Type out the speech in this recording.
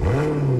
Oh.